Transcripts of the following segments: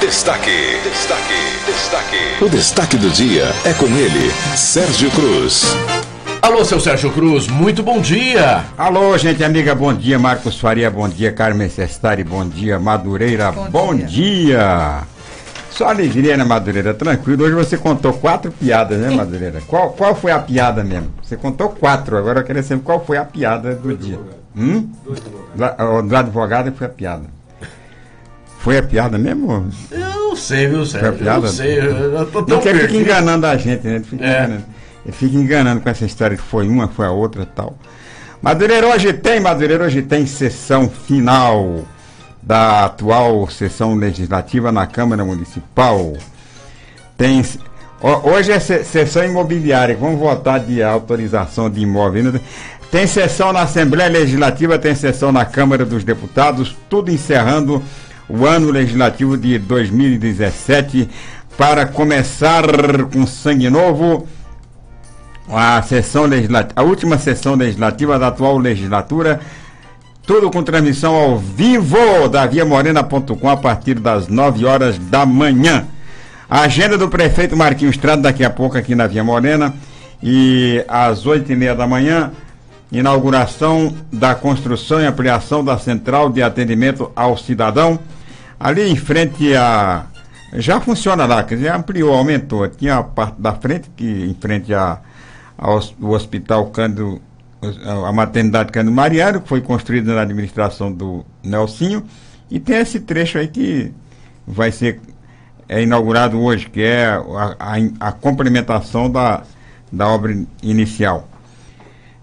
Destaque, destaque, destaque. O destaque do dia é com ele, Sérgio Cruz. Alô, seu Sérgio Cruz, muito bom dia. Alô, gente amiga, bom dia. Marcos Faria, bom dia. Carmen Sestari, bom dia. Madureira, bom, bom dia. dia. Só alegria, né, Madureira? Tranquilo. Hoje você contou quatro piadas, né, Madureira? Qual, qual foi a piada mesmo? Você contou quatro. Agora eu queria saber qual foi a piada do dia. Hum? Do, do advogado foi a piada. Foi a piada mesmo? Eu não sei, viu, Sérgio? Foi a piada? Eu não sei. Eu tô tão Ele fica enganando a gente, né? Ele fica, é. enganando. Ele fica enganando com essa história que foi uma, foi a outra tal. Madureira hoje tem, Madureira hoje tem sessão final da atual sessão legislativa na Câmara Municipal. Tem hoje é sessão imobiliária, vamos votar de autorização de imóvel. Tem sessão na Assembleia Legislativa, tem sessão na Câmara dos Deputados, tudo encerrando o ano legislativo de 2017 para começar com sangue novo a sessão legislativa, a última sessão legislativa da atual legislatura, tudo com transmissão ao vivo da viamorena.com a partir das 9 horas da manhã. A agenda do prefeito Marquinhos Estrada daqui a pouco aqui na Via Morena e às 8 e meia da manhã inauguração da construção e ampliação da central de atendimento ao cidadão ali em frente a. Já funciona lá, quer dizer, ampliou, aumentou. Tinha a parte da frente, que em frente a, ao Hospital Cândido, a maternidade Cândido Mariano, que foi construída na administração do Nelsinho, e tem esse trecho aí que vai ser é inaugurado hoje, que é a, a, a complementação da, da obra inicial.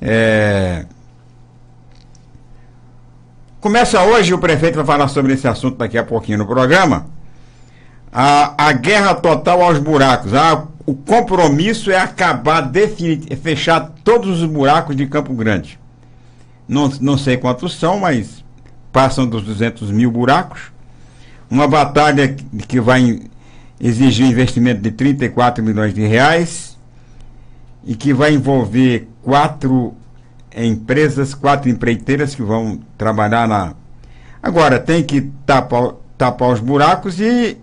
É, Começa hoje, o prefeito vai falar sobre esse assunto daqui a pouquinho no programa. A, a guerra total aos buracos. A, o compromisso é acabar, definir, é fechar todos os buracos de Campo Grande. Não, não sei quantos são, mas passam dos 200 mil buracos. Uma batalha que, vai exigir um investimento de 34 milhões de reais e que vai envolver quatro empresas, quatro empreiteiras que vão trabalhar na. Agora, tem que tapar, tapar os buracos e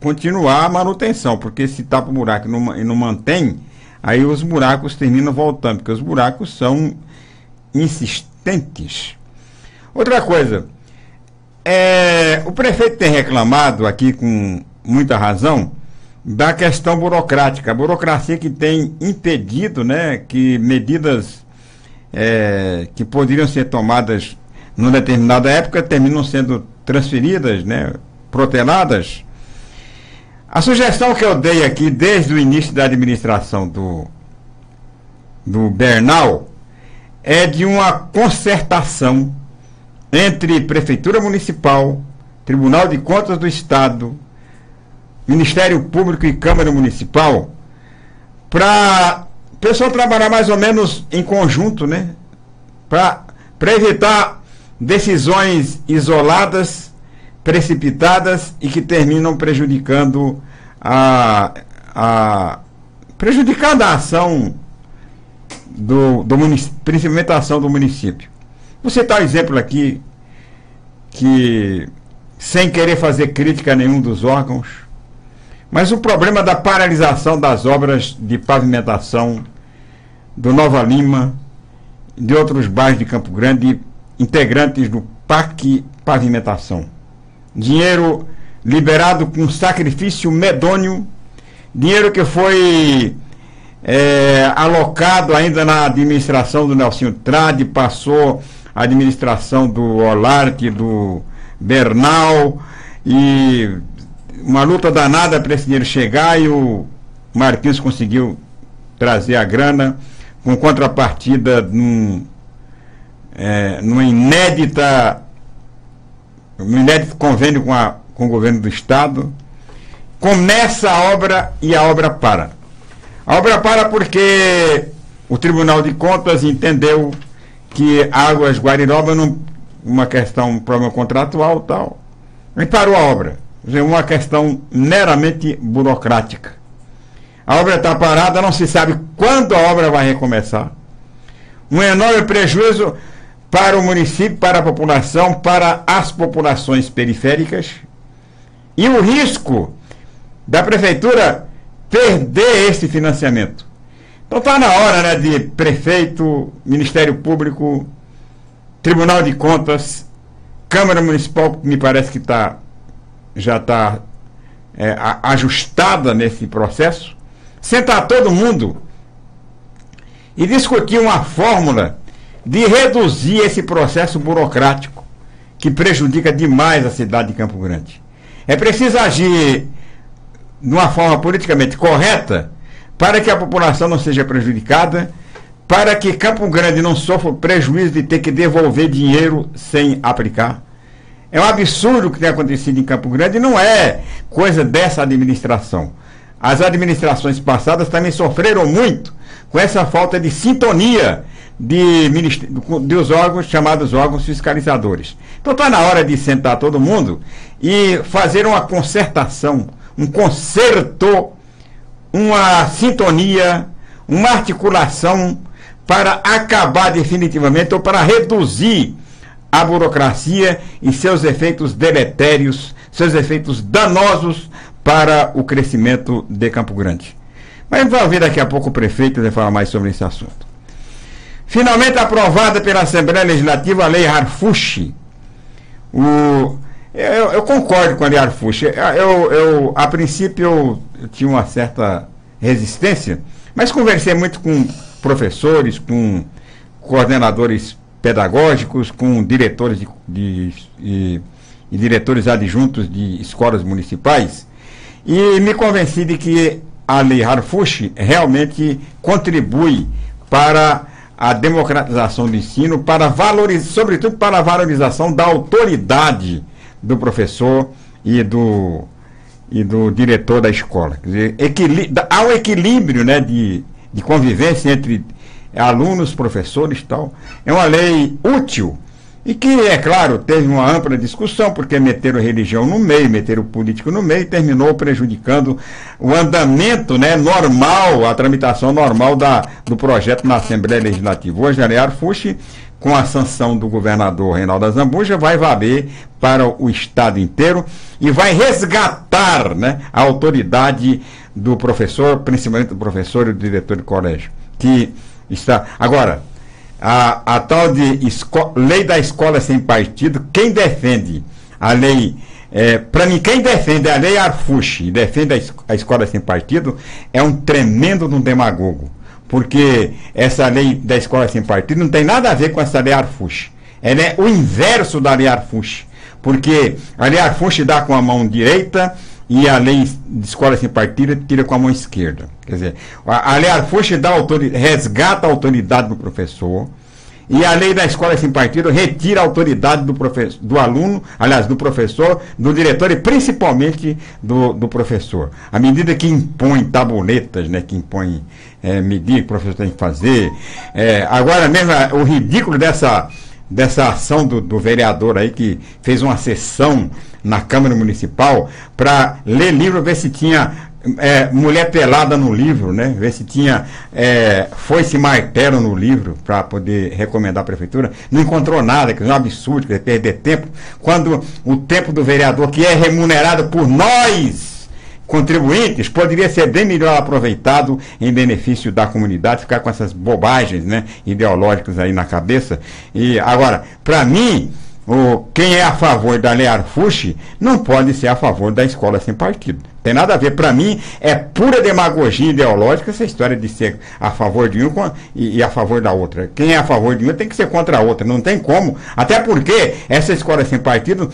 continuar a manutenção, porque se tapa o buraco e não, e não mantém, aí os buracos terminam voltando, porque os buracos são insistentes. Outra coisa, é, o prefeito tem reclamado aqui com muita razão da questão burocrática, a burocracia que tem impedido né, que medidas é, que poderiam ser tomadas numa determinada época terminam sendo transferidas, né, proteladas. A sugestão que eu dei aqui desde o início da administração do, do Bernal é de uma concertação entre Prefeitura Municipal, Tribunal de Contas do Estado, Ministério Público e Câmara Municipal para o pessoal trabalhar mais ou menos em conjunto, né? Para evitar decisões isoladas, precipitadas e que terminam prejudicando a, a prejudicando a ação do, do principalmente a ação do município. Vou citar um exemplo aqui que sem querer fazer crítica a nenhum dos órgãos, mas o problema da paralisação das obras de pavimentação do Nova Lima, de outros bairros de Campo Grande, integrantes do Parque Pavimentação. Dinheiro liberado com sacrifício medônio, dinheiro que foi é, alocado ainda na administração do Nelson Trade, passou a administração do Olarte, do Bernal, e uma luta danada para esse dinheiro chegar e o Marquinhos conseguiu trazer a grana com contrapartida num, é, numa inédita num inédito convênio com, a, com o governo do estado. Começa a obra e a obra para. A obra para porque o Tribunal de Contas entendeu que Águas Guariroba não uma questão um problema contratual tal e parou a obra é uma questão meramente burocrática. A obra está parada, não se sabe quando a obra vai recomeçar. Um enorme prejuízo para o município, para a população, para as populações periféricas. e o risco da prefeitura perder esse financiamento. Então está na hora né, de prefeito, Ministério Público, Tribunal de Contas, Câmara Municipal, me parece que tá, já está é, ajustada nesse processo, sentar todo mundo e discutir uma fórmula de reduzir esse processo burocrático que prejudica demais a cidade de Campo Grande. É preciso agir de uma forma politicamente correta para que a população não seja prejudicada, para que Campo Grande não sofra prejuízo de ter que devolver dinheiro sem aplicar. É um absurdo o que tem acontecido em Campo Grande, não é coisa dessa administração. As administrações passadas também sofreram muito com essa falta de sintonia de, dos órgãos chamados órgãos fiscalizadores. Então está na hora de sentar todo mundo e fazer uma concertação, um concerto, uma sintonia, uma articulação para acabar definitivamente ou para reduzir a burocracia e seus efeitos deletérios, seus efeitos danosos para o crescimento de Campo Grande. Mas vamos ver daqui a pouco o prefeito vai falar mais sobre esse assunto. Finalmente aprovada pela Assembleia Legislativa a Lei Harfushi. O, eu, eu, concordo com a Lei Harfushi. Eu, eu, a princípio eu, eu tinha uma certa resistência, mas conversei muito com professores, com coordenadores pedagógicos, com diretores de, de, de, e diretores adjuntos de escolas municipais e me convenci de que a Lei Harfush realmente contribui para a democratização do ensino, para valoriz, sobretudo para a valorização da autoridade do professor e do, e do diretor da escola. Quer dizer, há um equilíbrio né, de, de convivência entre alunos, professores e tal. É uma lei útil e que, é claro, teve uma ampla discussão, porque meteram religião no meio, meteram político no meio, e terminou prejudicando o andamento né, normal, a tramitação normal da, do projeto na Assembleia Legislativa. Hoje, Arear Fuxi, com a sanção do governador Reinaldo Azambuja, vai valer para o Estado inteiro e vai resgatar né, a autoridade do professor, principalmente do professor e do diretor de colégio, que está... Agora, a, a tal de lei da escola sem partido, quem defende a lei, é, para mim, quem defende a lei Arfushi e defende a, es a, escola sem partido é um tremendo um demagogo. Porque essa lei da escola sem partido não tem nada a ver com essa lei Arfushi. Ela é o inverso da lei Arfushi. Porque a lei Arfushi dá com a mão direita e a lei de escola sem partido tira com a mão esquerda. Quer dizer, a, a lei Arfuxa dá resgata a autoridade do professor e a lei da escola sem partido retira a autoridade do, professor, do aluno, aliás, do professor, do diretor e principalmente do, do professor. À medida que impõe tabuletas, né, que impõe é, medir que o professor tem que fazer. É, agora mesmo, o ridículo dessa, dessa ação do, do vereador aí que fez uma sessão na Câmara Municipal para ler livro, ver se tinha é, mulher pelada no livro, né? Ver se tinha é, foi-se martelo no livro para poder recomendar a prefeitura. Não encontrou nada, que é um absurdo, que perder tempo. Quando o tempo do vereador, que é remunerado por nós, contribuintes, poderia ser bem melhor aproveitado em benefício da comunidade, ficar com essas bobagens né, ideológicas aí na cabeça. E agora, para mim, o, quem é a favor da Lei Arfushi não pode ser a favor da escola sem partido. Tem nada a ver. Para mim, é pura demagogia ideológica essa história de ser a favor de um e, e, a favor da outra. Quem é a favor de um tem que ser contra a outra. Não tem como. Até porque essa escola sem partido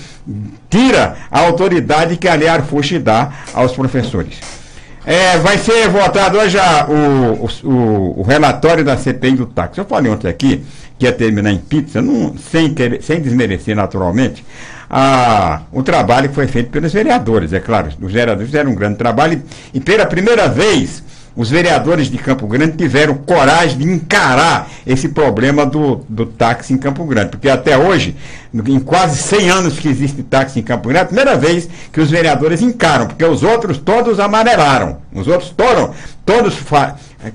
tira a autoridade que a Lei Arfushi dá aos professores. É, vai ser votado hoje a, o, o, o, relatório da CPI do táxi. Eu falei ontem aqui que ia terminar em pizza, não, sem, sem desmerecer naturalmente a, o trabalho que foi feito pelos vereadores. É claro, os vereadores fizeram um grande trabalho e, e pela primeira vez os vereadores de Campo Grande tiveram coragem de encarar esse problema do, do táxi em Campo Grande. Porque até hoje, em quase 100 anos que existe táxi em Campo Grande, é a primeira vez que os vereadores encaram, porque os outros todos amarelaram. Os outros todos, todos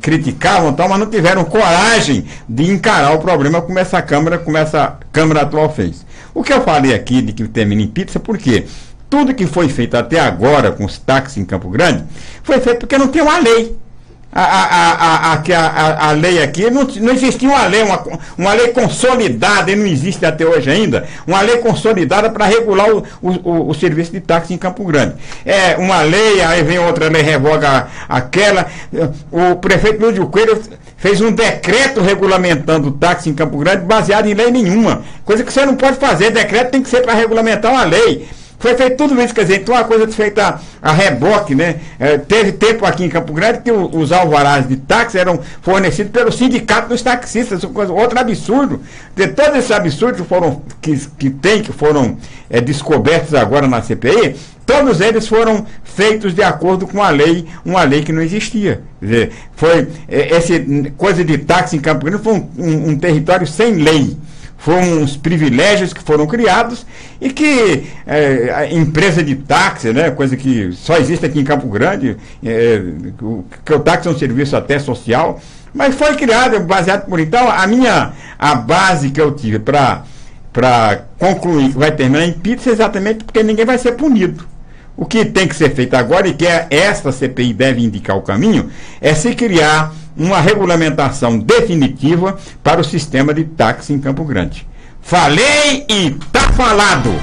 criticavam, tal, mas não tiveram coragem de encarar o problema como essa Câmara, como essa Câmara atual fez. O que eu falei aqui de que termina em pizza, por quê? tudo que foi feito até agora com os táxis em Campo Grande foi feito porque não tem uma lei. A, a, a, a, a, lei aqui, não, não existia uma lei, uma, uma lei consolidada, e não existe até hoje ainda, uma lei consolidada para regular o, o, o, serviço de táxi em Campo Grande. É uma lei, aí vem outra lei, revoga aquela. O prefeito Lúcio Coelho fez um decreto regulamentando o táxi em Campo Grande baseado em lei nenhuma. Coisa que você não pode fazer, decreto tem que ser para regulamentar uma lei. Foi feito tudo isso, quer dizer, então a coisa feita a, reboque, né? É, teve tempo aqui em Campo Grande que o, os alvarás de táxi eram fornecidos pelo sindicato dos taxistas, coisa, outro absurdo. De todos esses absurdos que, foram, que, que tem, que foram é, descobertos agora na CPI, todos eles foram feitos de acordo com a lei, uma lei que não existia. Quer dizer, foi, é, esse coisa de táxi em Campo Grande foi um, um, um território sem lei foram uns privilégios que foram criados e que é, a empresa de táxi, né, coisa que só existe aqui em Campo Grande, é, que o táxi é um serviço até social, mas foi criado baseado por então a minha a base que eu tive para para concluir que vai terminar em pizza exatamente porque ninguém vai ser punido. O que tem que ser feito agora e que é, esta CPI deve indicar o caminho é se criar uma regulamentação definitiva para o sistema de táxi em Campo Grande. Falei e tá falado!